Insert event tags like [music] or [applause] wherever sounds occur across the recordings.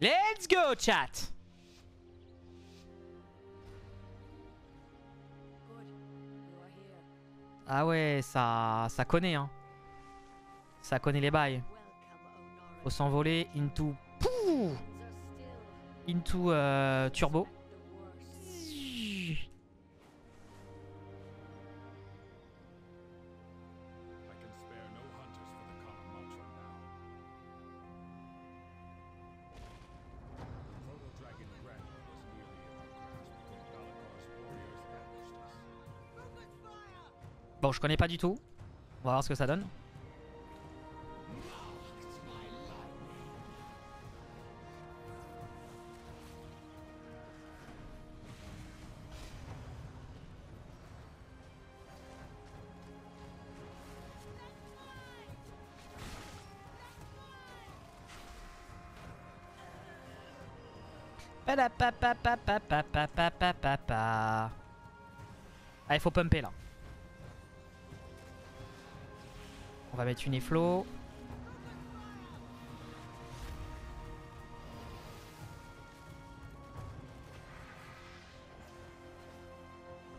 Let's go, chat Ah ouais, ça, ça connaît, hein. Ça connaît les bails. Faut s'envoler into... Pouh into euh, turbo. Bon, je connais pas du tout. On va voir ce que ça donne. Ah, il faut pumper là. On va mettre une efflo.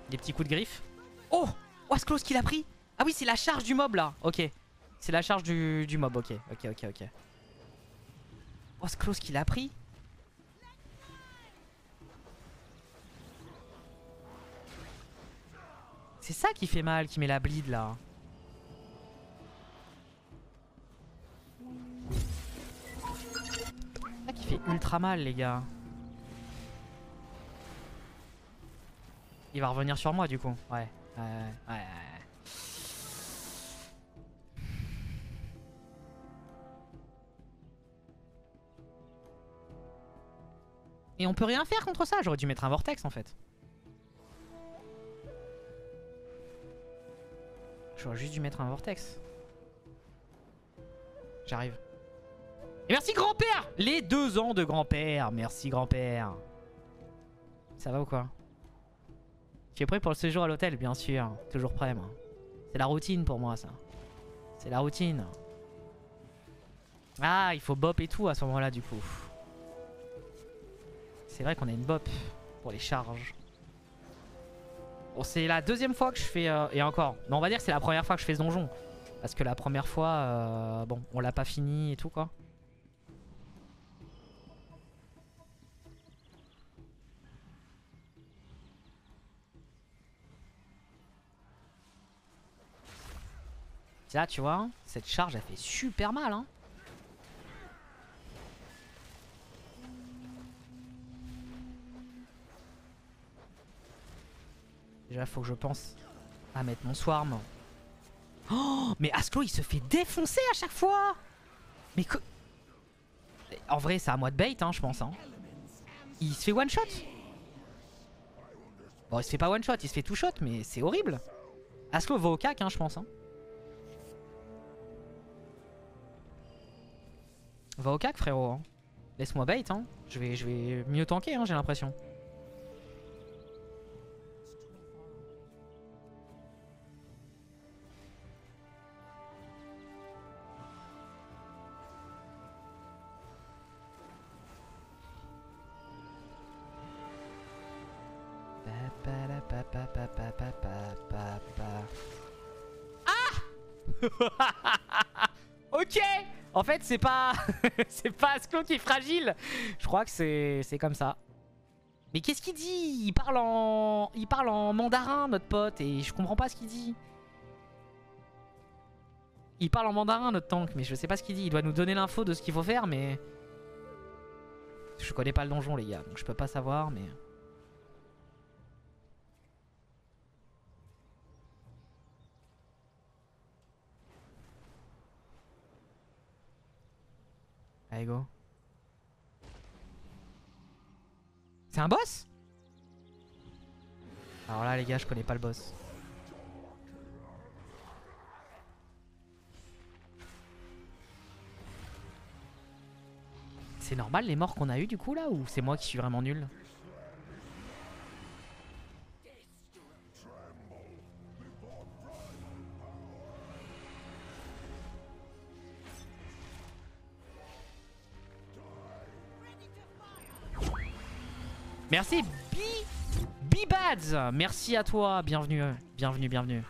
Des petits coups de griffe. Oh Oh, close qu'il a pris Ah oui, c'est la charge du mob là. Ok. C'est la charge du, du, mob. Ok, ok, ok, ok. Oh, close qu'il a pris C'est ça qui fait mal, qui met la bleed là. Ultra mal les gars. Il va revenir sur moi du coup. Ouais. Ouais, ouais. Et on peut rien faire contre ça. J'aurais dû mettre un vortex en fait. J'aurais juste dû mettre un vortex. J'arrive. Et merci grand-père Les deux ans de grand-père. Merci grand-père. Ça va ou quoi? Tu es prêt pour le séjour à l'hôtel? Bien sûr. Toujours prêt moi. C'est la routine pour moi ça. C'est la routine. Ah, il faut bop et tout à ce moment-là du coup. C'est vrai qu'on a une bop pour les charges. Bon, c'est la deuxième fois que je fais... Euh, et encore, mais on va dire que c'est la première fois que je fais ce donjon. Parce que la première fois, euh, bon, on l'a pas fini et tout quoi. Là, tu vois, cette charge, elle fait super mal, hein. Déjà, faut que je pense à mettre mon swarm. Oh, mais Asclo, il se fait défoncer à chaque fois Mais que... En vrai, c'est à moi de bait, hein, je pense. Hein. Il se fait one shot Bon, il se fait pas one shot, il se fait two shot, mais c'est horrible. Asclo va au cac, hein, je pense. Hein. Va au cac, frérot. Hein. Laisse-moi bait, hein. Je vais, je vais mieux tanker, hein, j'ai l'impression. ok En fait, c'est pas... [laughs] c'est pas Asclo qui est fragile. Je crois que c'est comme ça. Mais qu'est-ce qu'il dit? Il parle en... Il parle en mandarin, notre pote, et je comprends pas ce qu'il dit. Il parle en mandarin, notre tank, mais je sais pas ce qu'il dit. Il doit nous donner l'info de ce qu'il faut faire, mais... Je connais pas le donjon, les gars, donc je peux pas savoir, mais... C'est un boss? Alors là, les gars, je connais pas le boss. C'est normal les morts qu'on a eu du coup là ou c'est moi qui suis vraiment nul? Merci B... B-Bads Merci à toi, bienvenue, bienvenue, bienvenue.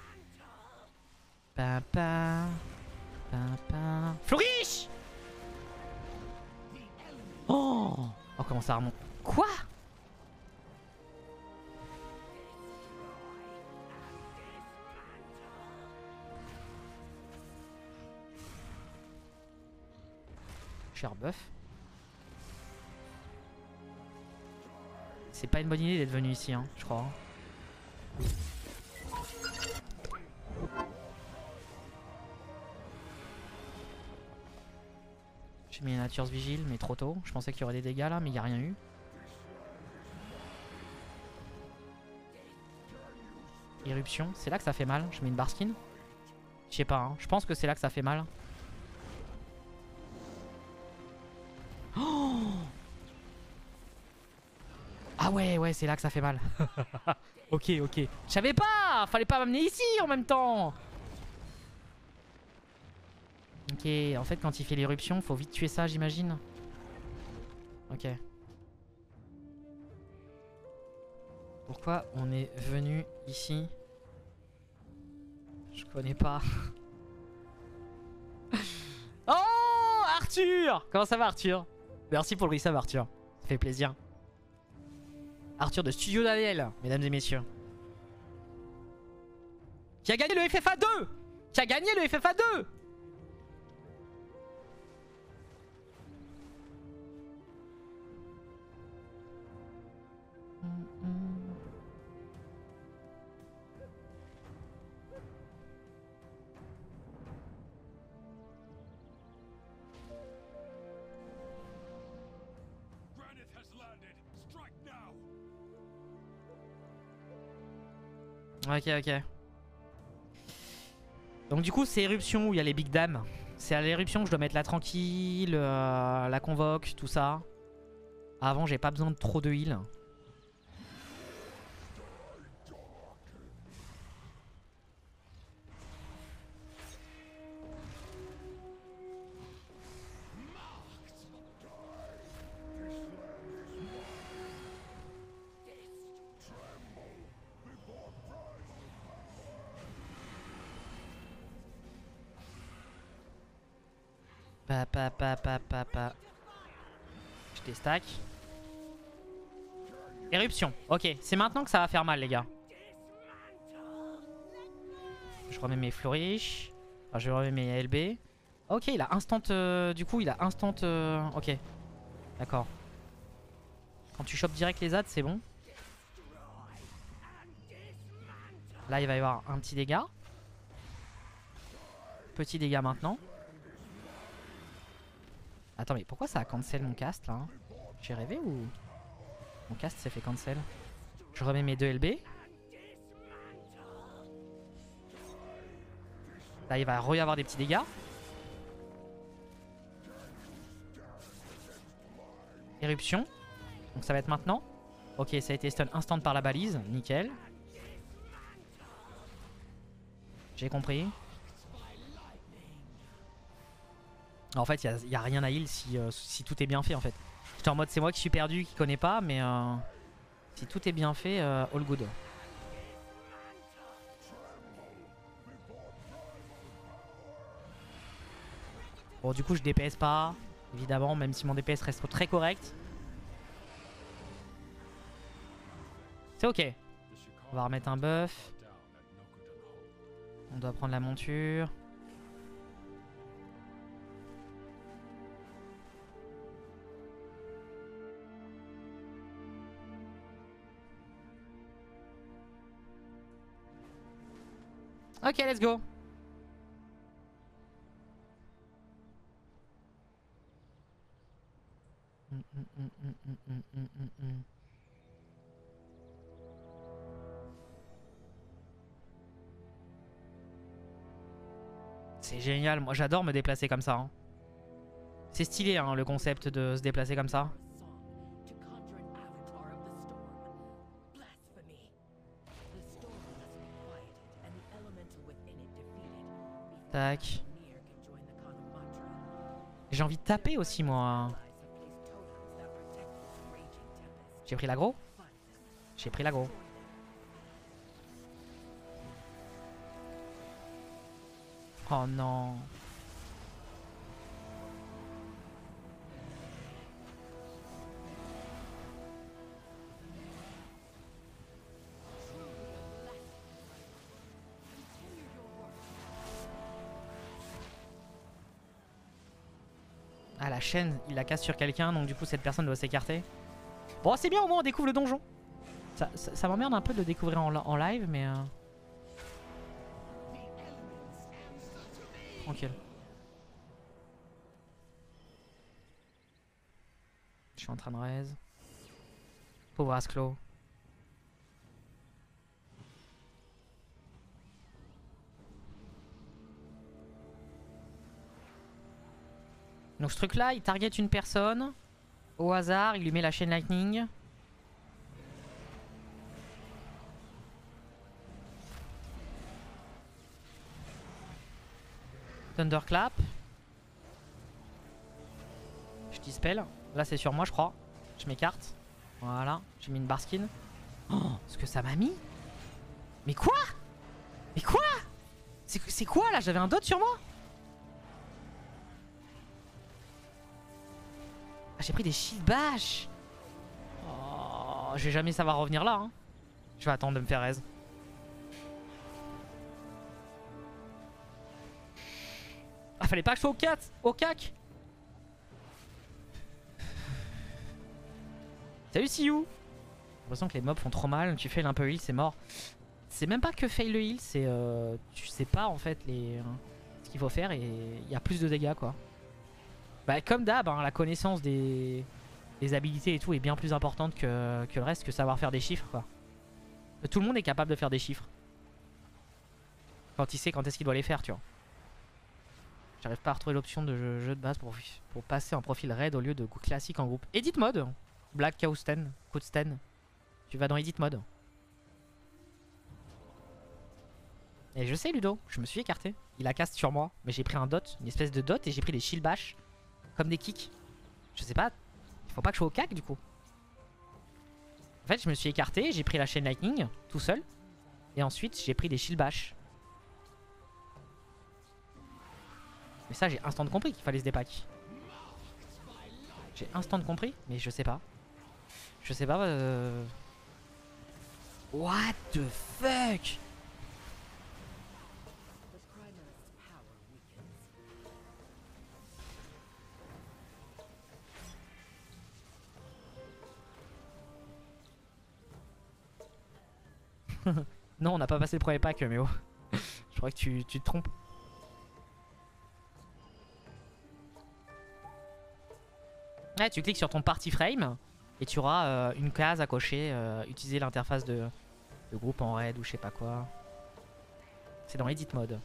Papa... Papa... Flourish! Oh Oh comment ça remonte Quoi? Cher bœuf. C'est pas une bonne idée d'être venu ici, hein, je crois. J'ai mis Nature's Vigile, mais trop tôt. Je pensais qu'il y aurait des dégâts là, mais il n'y a rien eu. Éruption, c'est là que ça fait mal. Je mets une barskin. Je sais pas, hein. je pense que c'est là que ça fait mal. Ah ouais, ouais, c'est là que ça fait mal. [laughs] ok, ok. Je savais pas Fallait pas m'amener ici en même temps Ok, en fait quand il fait l'éruption, faut vite tuer ça j'imagine. Ok. Pourquoi on est venu ici? Je connais pas. [laughs] oh Arthur Comment ça va Arthur? Merci pour le resub Arthur. Ça fait plaisir. Arthur de Studio Daniel, mesdames et messieurs. Qui a gagné le FFA 2 Qui a gagné le FFA 2 Ok, ok. Donc du coup, c'est éruption où il y a les big dames. C'est à l'éruption que je dois mettre la tranquille, euh, la convoque, tout ça. Avant, j'ai pas besoin de trop de heal. Pa, pa, pa, pa, pa, pa. Je déstack. Éruption. Ok, c'est maintenant que ça va faire mal, les gars. Je remets mes flourish. Enfin, je remets mes LB. Ok, il a instant... Euh, du coup, il a instant... Euh, ok. D'accord. Quand tu chopes direct les adds, c'est bon. Là, il va y avoir un petit dégât. Petit dégât maintenant. Attends, mais pourquoi ça a cancel mon cast là J'ai rêvé ou Mon cast s'est fait cancel Je remets mes deux LB. Là, il va re y avoir des petits dégâts. Éruption. Donc ça va être maintenant. Ok, ça a été stun instant par la balise. Nickel. J'ai compris. En fait, il n'y a, rien à heal euh, si, tout est bien fait en fait. J'étais en mode c'est moi qui suis perdu, qui connais pas, mais euh, si tout est bien fait, euh, all good. Bon du coup je DPS pas, évidemment, même si mon DPS reste très correct. C'est ok. On va remettre un buff. On doit prendre la monture. Ok, let's go. C'est génial, moi j'adore me déplacer comme ça. Hein. C'est stylé hein, le concept de se déplacer comme ça. J'ai envie de taper aussi moi. J'ai pris l'agro J'ai pris l'aggro. Oh non. Ah la chaîne, il la casse sur quelqu'un, donc du coup cette personne doit s'écarter. Bon c'est bien au moins on découvre le donjon. Ça, ça, m'emmerde un peu de le découvrir en, en live mais... Euh... Tranquille. Je suis en train de raise. Pauvre Asclo. Donc ce truc là, il target une personne. Au hasard, il lui met la chaîne lightning. Thunderclap. Je dispel. Là c'est sur moi je crois. Je m'écarte. Voilà. J'ai mis une barskin. Oh, ce que ça m'a mis Mais quoi? Mais quoi? C'est quoi là? J'avais un dot sur moi? J'ai pris des shield bash oh, Je vais jamais savoir revenir là. Hein. Je vais attendre de me faire raise. Ah, fallait pas que je sois au 4 Au cac Salut Siou J'ai l'impression que les mobs font trop mal. Tu fail un peu heal, c'est mort. C'est même pas que fail le heal, c'est... Euh, tu sais pas en fait les, ce qu'il faut faire et il y a plus de dégâts quoi. Bah, comme d'hab, hein, la connaissance des... des, habilités et tout est bien plus importante que, le reste, que savoir faire des chiffres. Quoi. Tout le monde est capable de faire des chiffres. Quand il sait quand est-ce qu'il doit les faire, tu vois. J'arrive pas à retrouver l'option de jeu, de base pour, passer en profil raid au lieu de classique en groupe. Edit mode Black Kausten, Koudsten. Tu vas dans Edit mode. Et je sais Ludo, je me suis écarté. Il a cast sur moi, mais j'ai pris un dot, une espèce de dot et j'ai pris des shield bash comme des kicks. Je sais pas. Il faut pas que je sois au cac du coup. En fait, je me suis écarté, j'ai pris la chaîne lightning tout seul. Et ensuite, j'ai pris des shield bash. Mais ça, j'ai instant compris qu'il fallait se dépack. J'ai instant compris, mais je sais pas. Je sais pas. Euh... What the fuck? [laughs] non, on n'a pas passé le premier pack, mais [laughs] oh. Je crois que tu, te trompes. Ouais, tu cliques sur ton party frame et tu auras euh, une case à cocher. Euh, utiliser l'interface de, de, groupe en raid ou je sais pas quoi. C'est dans Edit Mode.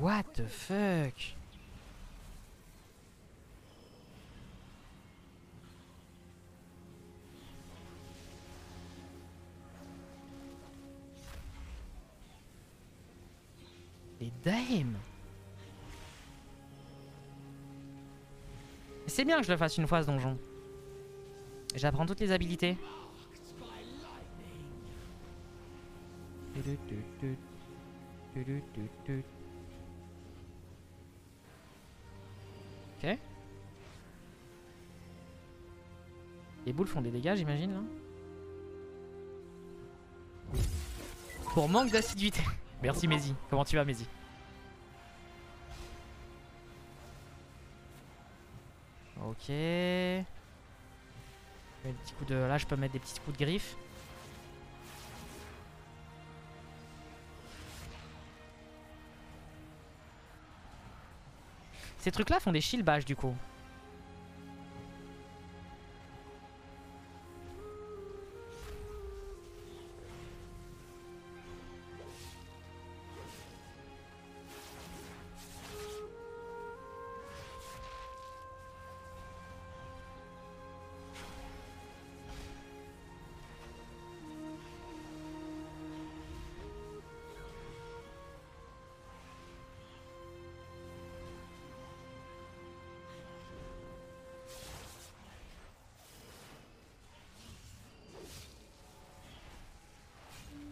What the fuck? C'est bien que je le fasse une fois ce donjon. J'apprends toutes les habilités. Ok. Les boules font des dégâts, j'imagine, là Pour manque d'assiduité. Merci, Mézi. Comment tu vas, Mézi Ok. Des petits coups de... Là, je peux mettre des petits coups de griffe. Ces trucs là font des shield bash du coup.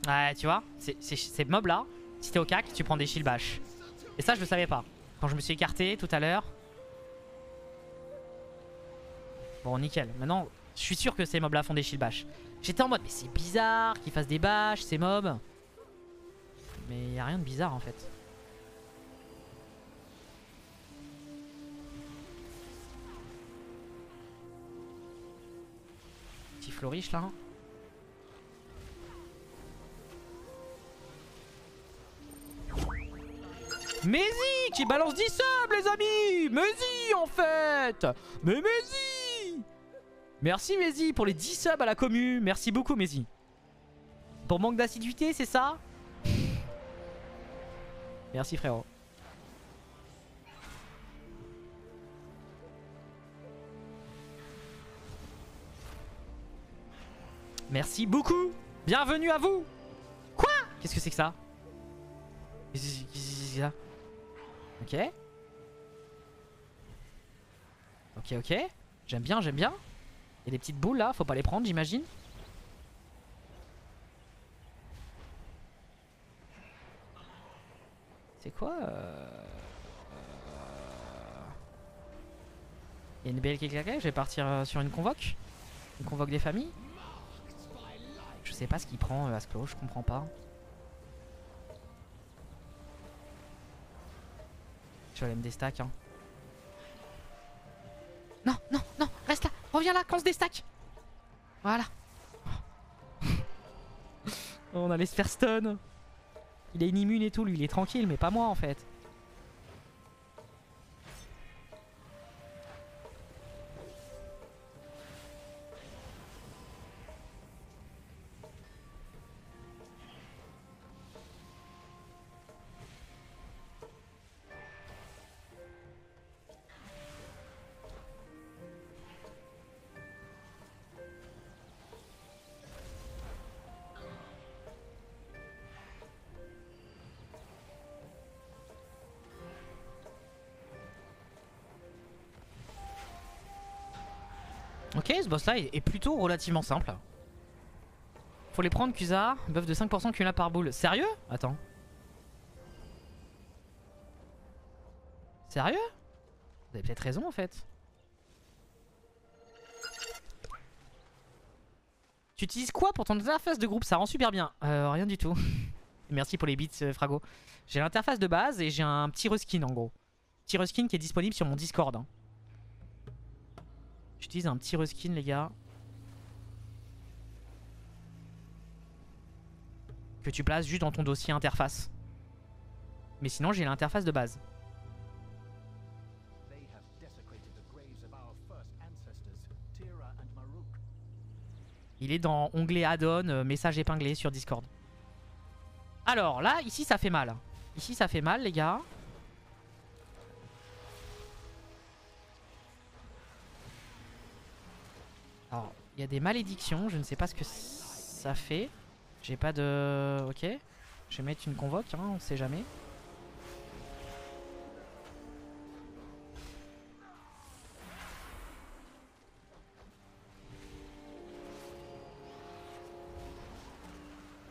Ouais, tu vois, ces mobs là, si t'es au cac, tu prends des shield bash. Et ça, je le savais pas. Quand je me suis écarté tout à l'heure. Bon, nickel. Maintenant, je suis sûr que ces mobs là font des shield bash. J'étais en mode, mais c'est bizarre qu'ils fassent des bâches, ces mobs. Mais y a rien de bizarre en fait. Petit flourish là. Mézi qui balance 10 subs les amis. Mézi en fait. Mais Mézi Merci Mézi pour les 10 subs à la commu. Merci beaucoup Mézi. Pour manque d'assiduité, c'est ça? Merci frérot. Merci beaucoup. Bienvenue à vous. Quoi? Qu'est-ce que c'est que ça? Qu'est-ce que c'est que ça? Ok. Ok, ok. J'aime bien, j'aime bien. Il y a des petites boules là, faut pas les prendre j'imagine. C'est quoi euh... Il y a une belle qui claque, je vais partir euh, sur une convoque. Une convoque des familles. Je sais pas ce qu'il prend euh, Asplo, je comprends pas. Je vais aller me déstack hein. Non, non, non, reste là, reviens là, qu'on se déstack. Voilà. [laughs] On allait se stun. Il est inimmune et tout, lui, il est tranquille, mais pas moi en fait. Ce boss là est est plutôt relativement simple. Faut les prendre Kusa, buff de 5% cumulable par boule. Sérieux? Attends. Sérieux? Vous avez peut-être raison en fait. Tu utilises quoi pour ton interface de groupe? Ça rend super bien. Euh, rien du tout. [laughs] Merci pour les bits, euh, Frago. J'ai l'interface de base et j'ai un petit reskin en gros. Petit reskin qui est disponible sur mon Discord. hein. J'utilise un petit reskin, les gars. Que tu places juste dans ton dossier interface. Mais sinon, j'ai l'interface de base. Il est dans onglet add-on, euh, message épinglé sur Discord. Alors là, ici, ça fait mal. Ici, ça fait mal, les gars. Il y a des malédictions. Je ne sais pas ce que ça fait. J'ai pas de... Ok. Je vais mettre une convoque, hein, on sait jamais.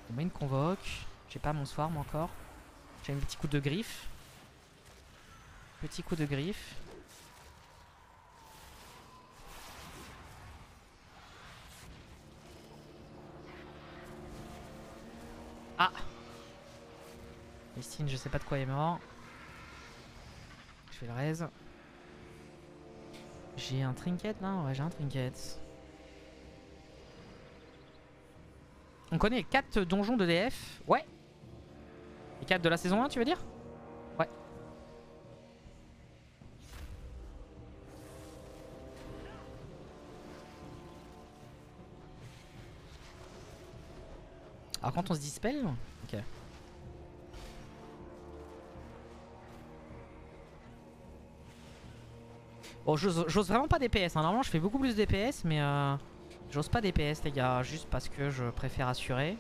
On met une convoque. J'ai pas mon swarm encore. J'ai un petit coup de griffe. Petit coup de griffe. Ah Christine, je sais pas de quoi elle est mort. Je fais le raise. J'ai un trinket là Ouais, j'ai un trinket. On connaît 4 donjons de DF. Ouais. Les 4 de la saison 1, tu veux dire? On se dispel Ok. Bon, j'ose vraiment pas DPS. Hein. Normalement, je fais beaucoup plus de DPS, mais euh, j'ose pas DPS, les gars, juste parce que je préfère assurer.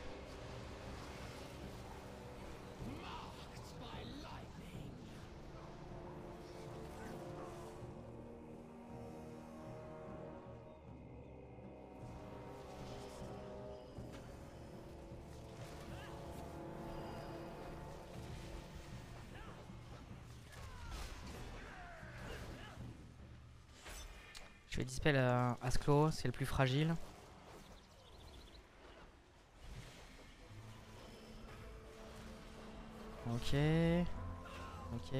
Dispel euh, c'est le plus fragile. Ok. Ok.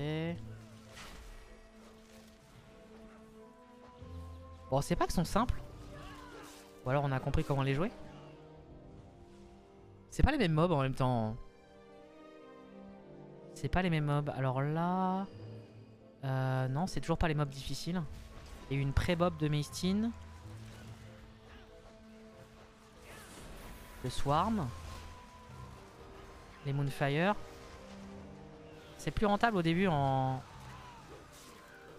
Bon, c'est pas que sont simples. Ou alors on a compris comment les jouer. C'est pas les mêmes mobs en même temps. C'est pas les mêmes mobs. Alors là... Euh, non, c'est toujours pas les mobs difficiles. Eu une pré-bob de Maestine. Le Swarm. Les Moonfire. C'est plus rentable au début en...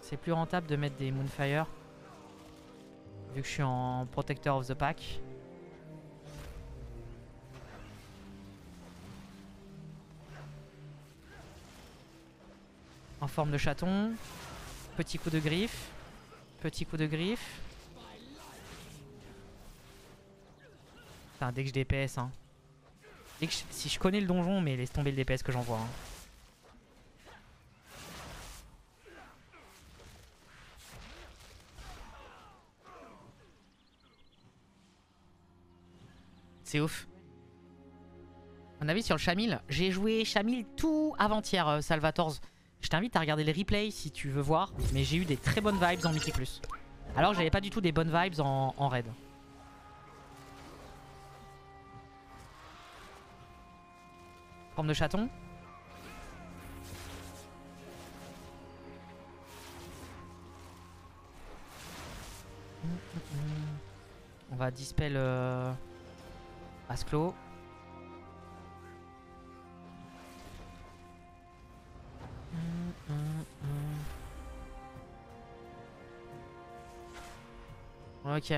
C'est plus rentable de mettre des Moonfire. Vu que je suis en Protector of the Pack. En forme de chaton. Petit coup de griffe. Petit coup de griffe. Putain, dès que je DPS, hein. Dès que si je connais le donjon, mais laisse tomber le DPS que j'envoie. Hein. C'est ouf. Mon avis sur le Chamil, j'ai joué Chamil tout avant-hier, euh, Salvators. Je t'invite à regarder les replays si tu veux voir, mais j'ai eu des très bonnes vibes en Mythic. Alors j'avais pas du tout des bonnes vibes en, en raid. Forme de chaton. On va dispel euh, Asclo. Ok.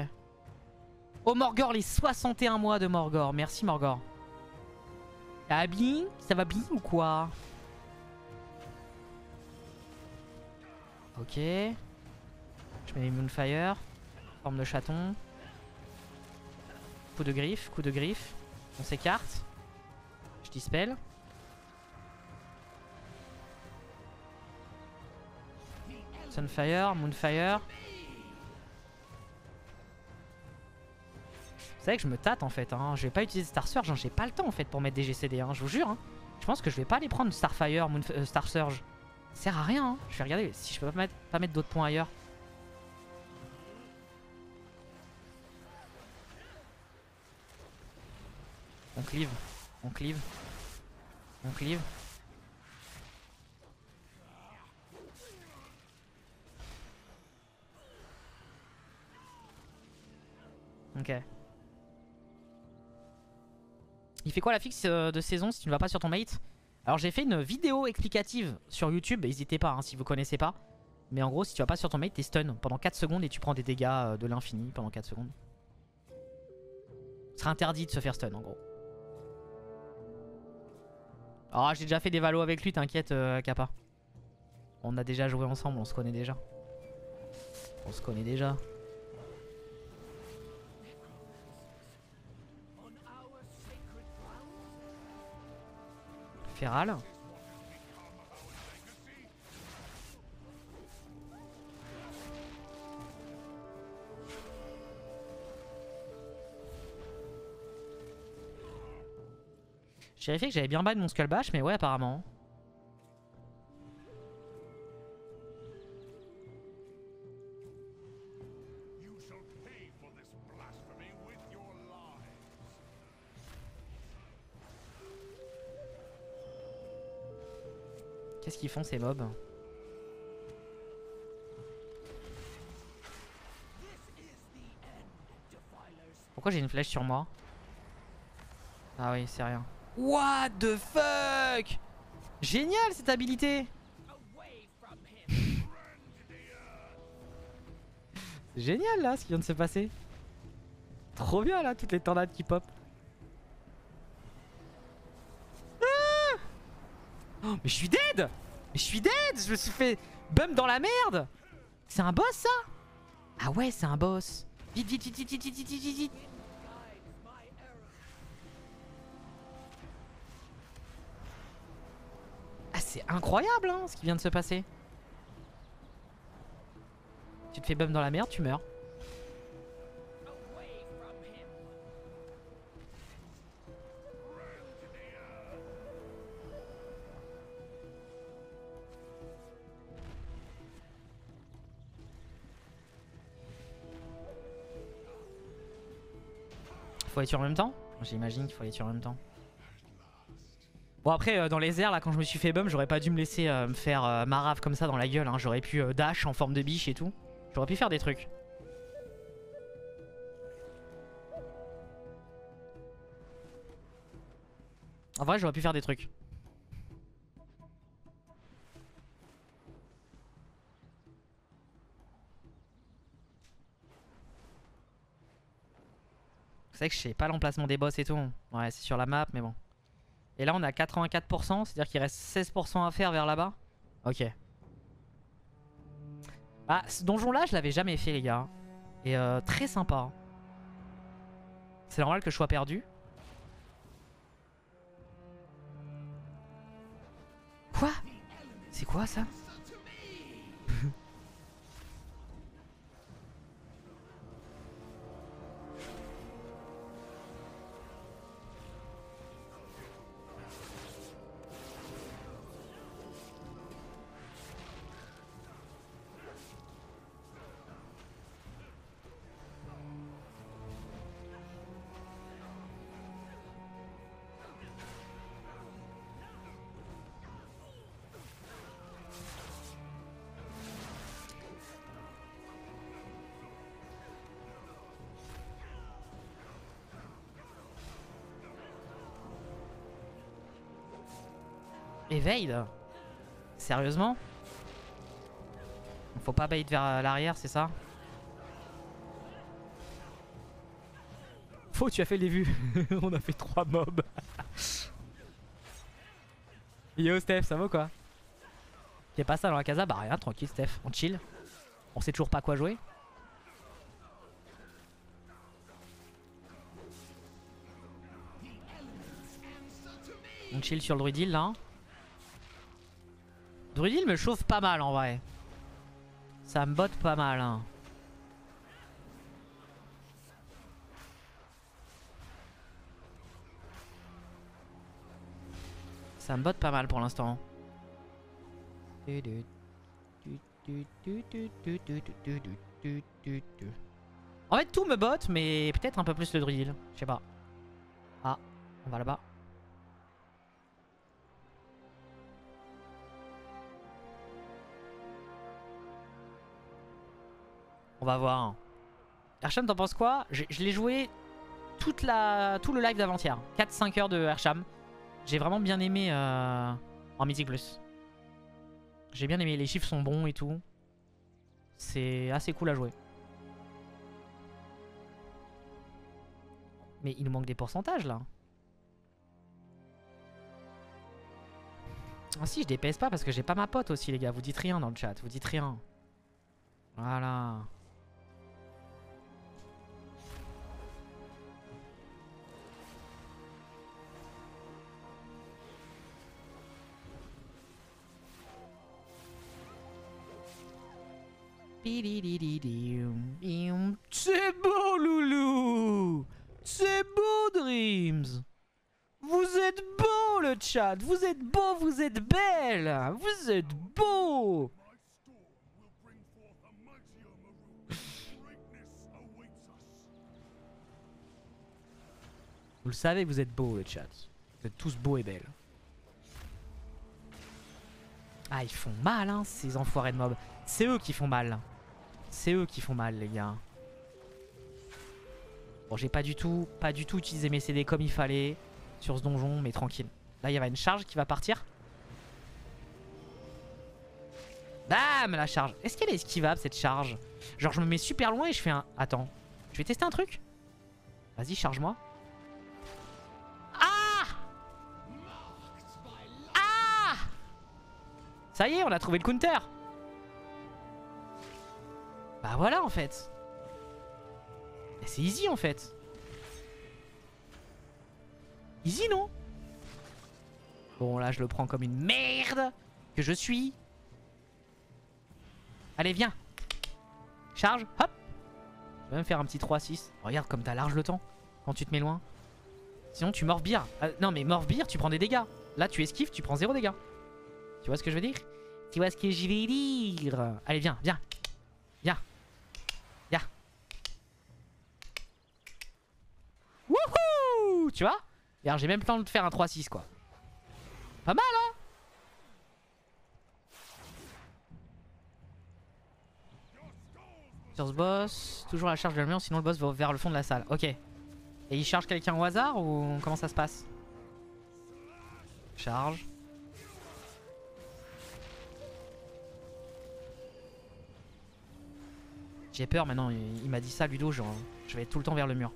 Oh Morgor, les 61 mois de Morgor. Merci Morgor. Va bien Ça va bien ou quoi? Ok. Je mets les Moonfire. Forme de chaton. Coup de griffe, coup de griffe. On s'écarte. Je dispel. Sunfire, Moonfire. Vous savez que je me tâte en fait, hein. je vais pas utiliser Star Surge, hein. j'ai pas le temps en fait pour mettre des GCD, hein. je vous jure. hein. Je pense que je vais pas aller prendre Starfire, Moon, euh, Star Surge. Ça sert à rien, hein. je vais regarder si je peux pas mettre, pas mettre d'autres points ailleurs. On cleave, on cleave, on cleave. Ok. Il fait quoi la fixe euh, de saison si tu ne vas pas sur ton mate? Alors j'ai fait une vidéo explicative sur YouTube, n'hésitez pas hein, si vous connaissez pas. Mais en gros si tu vas pas sur ton mate t'es stun pendant 4 secondes et tu prends des dégâts euh, de l'infini pendant 4 secondes. Ce sera interdit de se faire stun en gros. Ah j'ai déjà fait des valos avec lui t'inquiète euh, Kappa. On a déjà joué ensemble, on se connaît déjà. On se connaît déjà. J'ai vérifié que j'avais bien ban mon Skull Bash, mais ouais, apparemment. Qu'est-ce qu'ils font ces mobs Pourquoi j'ai une flèche sur moi Ah oui, c'est rien. What the fuck Génial cette habilité [laughs] génial là ce qui vient de se passer. Trop bien là, toutes les tornades qui pop. Ah oh, mais je suis dead! Mais je suis dead! Je me suis fait bum dans la merde! C'est un boss ça? Ah ouais c'est un boss. Vite vite vite vite vite vite vite vite vite. Ah c'est incroyable hein, ce qui vient de se passer. Tu te fais bum dans la merde, tu meurs. Faut les tuer en même temps J'imagine qu'il faut les tuer en même temps. Bon après euh, dans les airs là quand je me suis fait bum j'aurais pas dû me laisser euh, me faire euh, marave comme ça dans la gueule hein. J'aurais pu dash en forme de biche et tout J'aurais pu faire des trucs En vrai j'aurais pu faire des trucs C'est que je sais pas l'emplacement des boss et tout Ouais c'est sur la map mais bon et là on à 84%, c'est-à-dire qu'il reste 16% à faire vers là-bas. Ok. Ah, ce donjon là je l'avais jamais fait les gars. Et euh, très sympa. C'est normal que je sois perdu. Quoi? C'est quoi ça? Evade Sérieusement Faut pas bait vers l'arrière, c'est ça Faux, tu as fait les [laughs] vues. On a fait 3 mobs. [laughs] Yo Steph, ça va ou quoi Y'a pas ça dans la casa Bah rien, tranquille Steph, on chill. On sait toujours pas quoi jouer. On chill sur le druidil là. Druidil me chauffe pas mal en vrai. Ça me botte pas mal. Hein. Ça me botte pas mal pour l'instant. En fait tout me botte mais peut-être un peu plus le druidil. Je sais pas. Ah, on va là-bas. On va voir. Hersham, t'en penses quoi? Je, l'ai joué tout le live d'avant-hier. 4-5 heures de Hersham. J'ai vraiment bien aimé euh, en Mythic Plus. J'ai bien aimé, les chiffres sont bons et tout. C'est assez cool à jouer. Mais il nous manque des pourcentages là. Ah si, je DPS pas parce que j'ai pas ma pote aussi les gars. Vous dites rien dans le chat, vous dites rien. Voilà. C'est beau, Loulou C'est beau, Dreams Vous êtes beau, le chat Vous êtes beau, vous êtes belle Vous êtes beau Vous le savez, vous êtes beau, le chat. Vous êtes tous beaux et belles. Ah, ils font mal, hein, ces enfoirés de mobs. C'est eux qui font mal. C'est eux qui font mal, les gars. Bon, j'ai pas du tout, pas du tout utilisé mes CD comme il fallait sur ce donjon, mais tranquille. Là, il y avait une charge qui va partir. Bam La charge. Est-ce qu'elle est esquivable, cette charge? Genre, je me mets super loin et je fais un... Attends. Je vais tester un truc? Vas-y, charge-moi. Ah Ah Ça y est, on a trouvé le counter Bah voilà, en fait. C'est easy, en fait. Easy, non? Bon, là, je le prends comme une merde que je suis. Allez, viens. Charge, hop. Je vais même faire un petit 3-6. Regarde comme t'as large le temps quand tu te mets loin. Sinon, tu morbires. Euh, non, mais morbire, tu prends des dégâts. Là, tu esquives, tu prends zéro dégâts. Tu vois ce que je veux dire? Tu vois ce que je vais dire? Allez, viens, viens. Viens. Viens. Wouh Tu vois Et alors j'ai même le temps de faire un 3-6 quoi. Pas mal hein Sur ce boss, toujours la charge de l'ambiance, sinon le boss va vers le fond de la salle. Ok. Et il charge quelqu'un au hasard ou comment ça se passe? Charge. J'ai peur maintenant, il, m'a dit ça Ludo, genre je vais tout le temps vers le mur.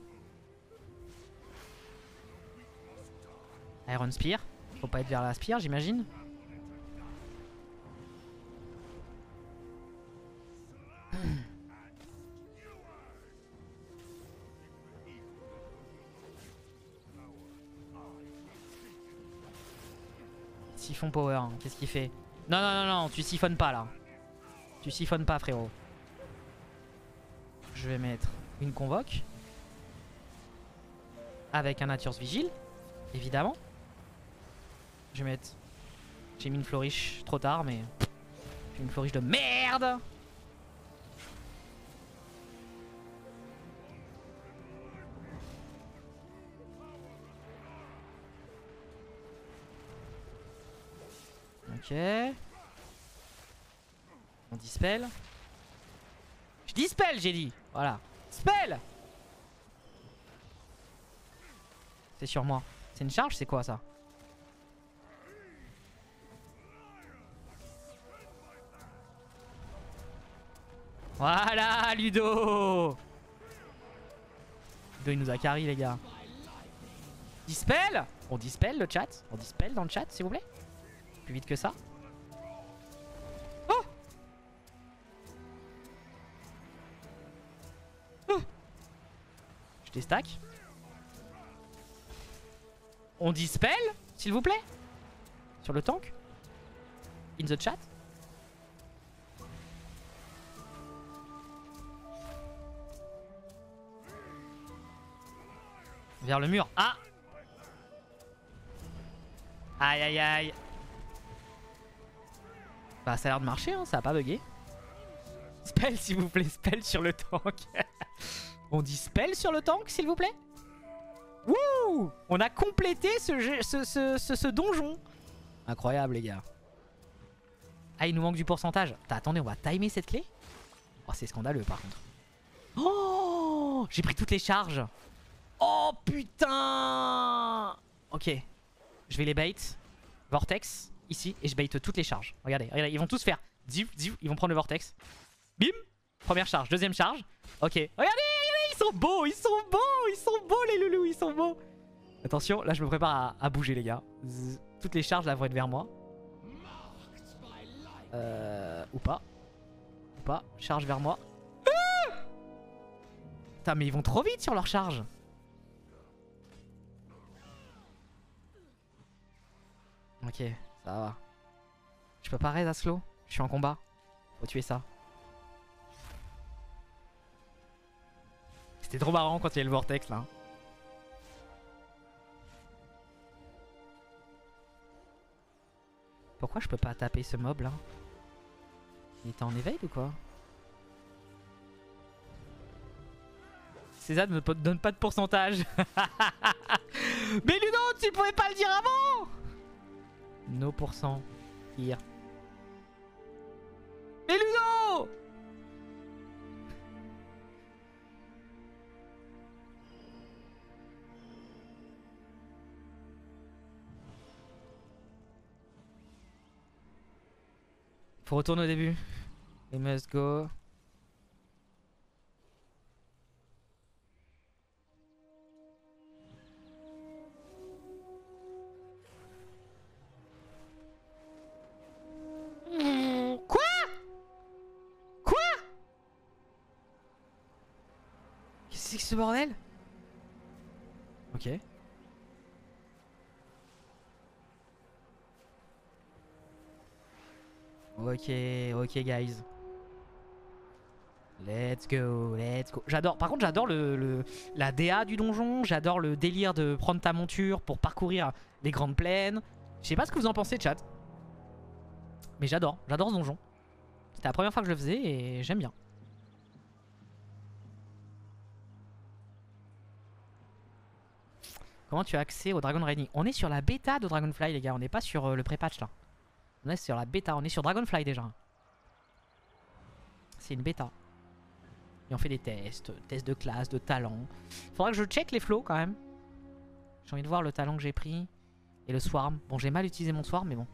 Iron Spear. Faut pas être vers la Spear j'imagine. [clears throat] Siphon power, hein. qu'est-ce qu'il fait? Non, non, non, non, tu siphonnes pas là. Tu siphonnes pas, frérot. Je vais mettre une convoque. Avec un Nature's Vigil, évidemment. Je vais mettre... J'ai mis une flourish trop tard, mais... J'ai une flourish de merde Ok. On dispel. Je dispel, j'ai dit. Voilà. Spell C'est sur moi. C'est une charge C'est quoi ça? Voilà, Ludo. Ludo, il nous a carry, les gars. Dispel. On dispel le chat. On dispel dans le chat, s'il vous plaît. Plus vite que ça. Oh Oh Je déstack. On dispel, s'il vous plaît. Sur le tank. In the chat Vers le mur. Ah Aïe aïe aïe. Bah ça a l'air de marcher, hein, ça a pas bugué. Spell s'il vous plaît, spell sur le tank. [laughs] On dit spell sur le tank s'il vous plaît? Wouh On a complété ce, ce, ce, donjon. Incroyable les gars. Ah il nous manque du pourcentage. Attendez, on va timer cette clé? Oh c'est scandaleux par contre. Oh J'ai pris toutes les charges. Oh putain Ok. Je vais les bait. Vortex, ici, et je bait toutes les charges. Regardez, regardez, ils vont tous faire. Ils vont prendre le vortex. Bim Première charge, deuxième charge. Ok. Regardez, ils sont beaux, ils sont beaux, ils sont beaux les loulous, ils sont beaux. Attention, là je me prépare à, bouger les gars. Toutes les charges là vont être vers moi. Euh, ou pas. Ou pas. Charge vers moi. Ah Putain, mais ils vont trop vite sur leur charge. Ok, ça va. Je peux pas raise à slow? Je suis en combat. Faut tuer ça. C'était trop marrant quand il y a le vortex là. Pourquoi je peux pas taper ce mob là? Il était en éveil ou quoi? César ne donne pas de pourcentage. [laughs] Mais Ludo, tu pouvais pas le dire avant No pourcent. Here. Mais Ludo Faut retourner au début. We must go. Bordel Ok. Ok, ok guys. Let's go, let's go. J'adore. Par contre, j'adore le, le- la DA du donjon. J'adore le délire de prendre ta monture pour parcourir les grandes plaines. Je sais pas ce que vous en pensez, chat. Mais j'adore. J'adore ce donjon. C'était la première fois que je le faisais et j'aime bien. Comment tu as accès au Dragon Riding On est sur la bêta de Dragonfly, les gars. On n'est pas sur euh, le pré-patch là. On est sur la bêta. On est sur Dragonfly déjà. C'est une bêta. Et on fait des tests. Tests de classe, de talent. Faudra que je check les flots quand même. J'ai envie de voir le talent que j'ai pris. Et le swarm. Bon, j'ai mal utilisé mon swarm, mais bon.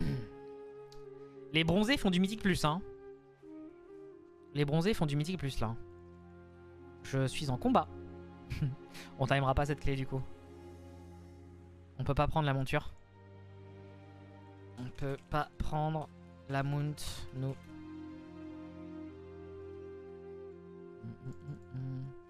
[clears throat] Les bronzés font du mythique plus, hein. Les bronzés font du mythique plus, là. Je suis en combat. [laughs] On timera pas cette clé, du coup. On peut pas prendre la monture. On peut pas prendre la mount, nous. Mm, mm, mm,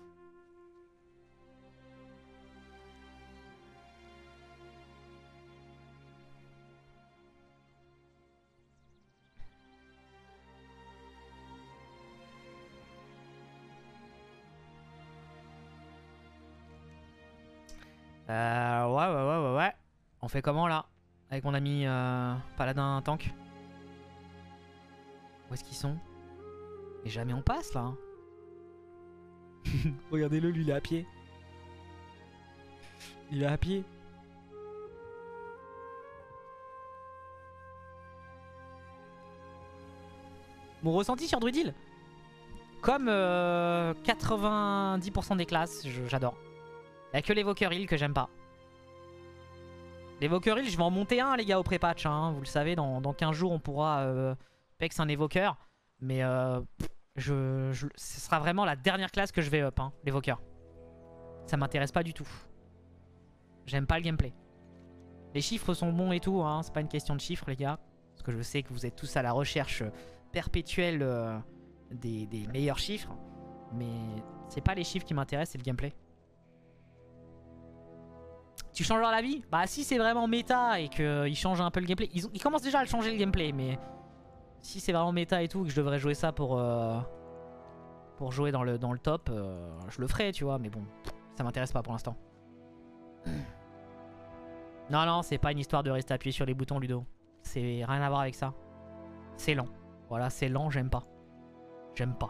fait comment là Avec mon ami euh, Paladin Tank? Où est-ce qu'ils sont? Et jamais on passe là. hein. [laughs] Regardez-le, lui il est à pied. Il est à pied. Mon ressenti sur Druidil? Comme euh, 90% des classes, j'adore. Y'a que l'évoqueur que j'aime pas. L'évoqueur heal, je vais en monter un, les gars, au pré-patch. hein. Vous le savez, dans, dans 15 jours, on pourra euh, pex un évoqueur. Mais euh, ce sera vraiment la dernière classe que je vais up, hein, l'évoqueur. Ça m'intéresse pas du tout. J'aime pas le gameplay. Les chiffres sont bons et tout, hein. c'est pas une question de chiffres, les gars. Parce que je sais que vous êtes tous à la recherche perpétuelle euh, des, des meilleurs chiffres. Mais c'est pas les chiffres qui m'intéressent, c'est le gameplay. Tu changeras la vie Bah si c'est vraiment méta et qu'ils changent un peu le gameplay. Ils, ont- ils commencent déjà à le changer le gameplay, mais si c'est vraiment méta et tout, que je devrais jouer ça pour, euh, pour jouer dans le, dans le top, euh, je le ferai, tu vois, mais bon, ça m'intéresse pas pour l'instant. [coughs] Non, non, c'est pas une histoire de rester appuyé sur les boutons, Ludo. C'est rien à voir avec ça. C'est lent. Voilà, c'est lent, j'aime pas. J'aime pas.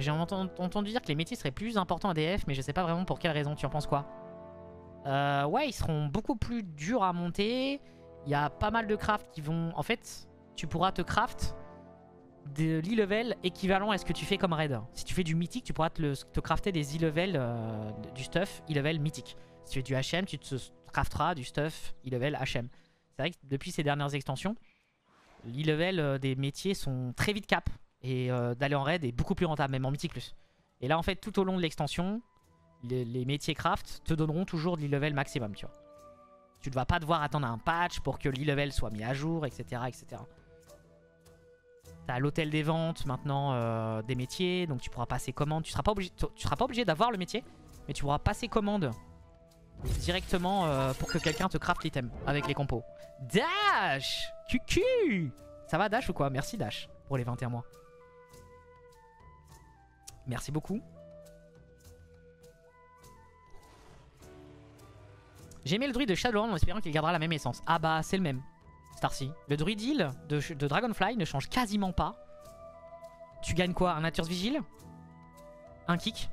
J'ai enten- entendu dire que les métiers seraient plus importants à DF, mais je sais pas vraiment pour quelle raison. Tu en penses quoi? Euh, Ouais, ils seront beaucoup plus durs à monter. Il y a pas mal de crafts qui vont... En fait, tu pourras te craft de l'e-level équivalent à ce que tu fais comme raid. Si tu fais du mythique, tu pourras te, te crafter des e-level euh, du stuff e-level mythique. Si tu fais du HM, tu te crafteras du stuff e-level HM. C'est vrai que depuis ces dernières extensions, l'e-level euh, des métiers sont très vite cap. Et euh, d'aller en raid est beaucoup plus rentable, même en mythique plus. Et là, en fait, tout au long de l'extension, les, métiers craft te donneront toujours de l'e-level maximum, tu vois. Tu ne vas pas devoir attendre un patch pour que l'e-level soit mis à jour, etc. etc. T'as l'hôtel des ventes maintenant euh, des métiers, donc tu pourras passer commande. Tu seras pas obligé, seras pas obligé d'avoir le métier, mais tu pourras passer commande directement euh, pour que quelqu'un te craft l'item avec les compos. Dash Cucu Ça va Dash ou quoi? Merci Dash pour les 21 mois. Merci beaucoup. J'ai aimé le druide de Shadowland en espérant qu'il gardera la même essence. Ah bah c'est le même. Starcy. Le druid heal de, Dragonfly ne change quasiment pas. Tu gagnes quoi Un Nature's Vigil? Un kick?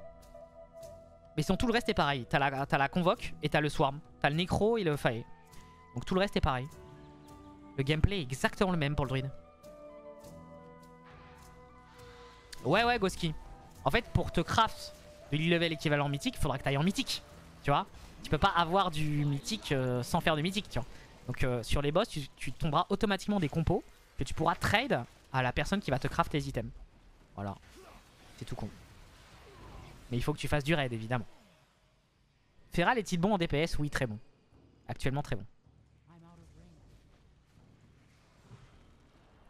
Mais sinon tout le reste est pareil. T'as la, la convoque et t'as le swarm. T'as le nécro et le fae. Donc tout le reste est pareil. Le gameplay est exactement le même pour le druide. Ouais ouais Goski. En fait pour te craft de level équivalent mythique, il faudra que t'ailles en mythique. Tu vois Tu peux pas avoir du mythique euh, sans faire du mythique, tu vois. Donc euh, sur les boss, tu, tu tomberas automatiquement des compos que tu pourras trade à la personne qui va te craft les items. Voilà. C'est tout con. Mais il faut que tu fasses du raid, évidemment. Feral est-il bon en DPS Oui, très bon. Actuellement très bon.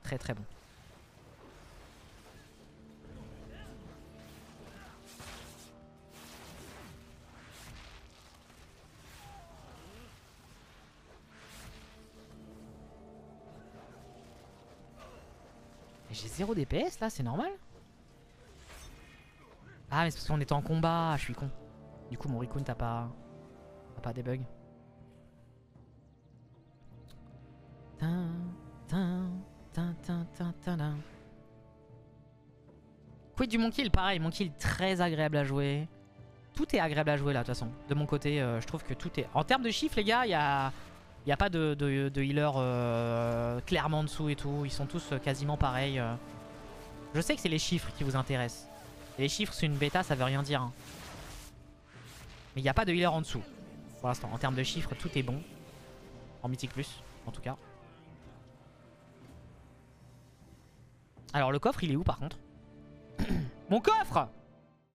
Très très bon. J'ai zéro DPS là, c'est normal Ah mais c'est parce qu'on était en combat, je suis con. Du coup mon Rikun t'as pas... T'as pas des bugs. Quid du Monkey, pareil, Monkey très agréable à jouer. Tout est agréable à jouer là, de toute façon. De mon côté, euh, je trouve que tout est... En termes de chiffres, les gars, il y a... Il n'y a pas de, healer euh, clairement en dessous et tout. Ils sont tous euh, quasiment pareils. euh. Je sais que c'est les chiffres qui vous intéressent. Les chiffres, c'est une bêta, ça veut rien dire. hein. Mais il n'y a pas de healer en dessous. Pour l'instant, en termes de chiffres, tout est bon. En Mythique Plus, en tout cas. Alors, le coffre, il est où par contre? [coughs] Mon coffre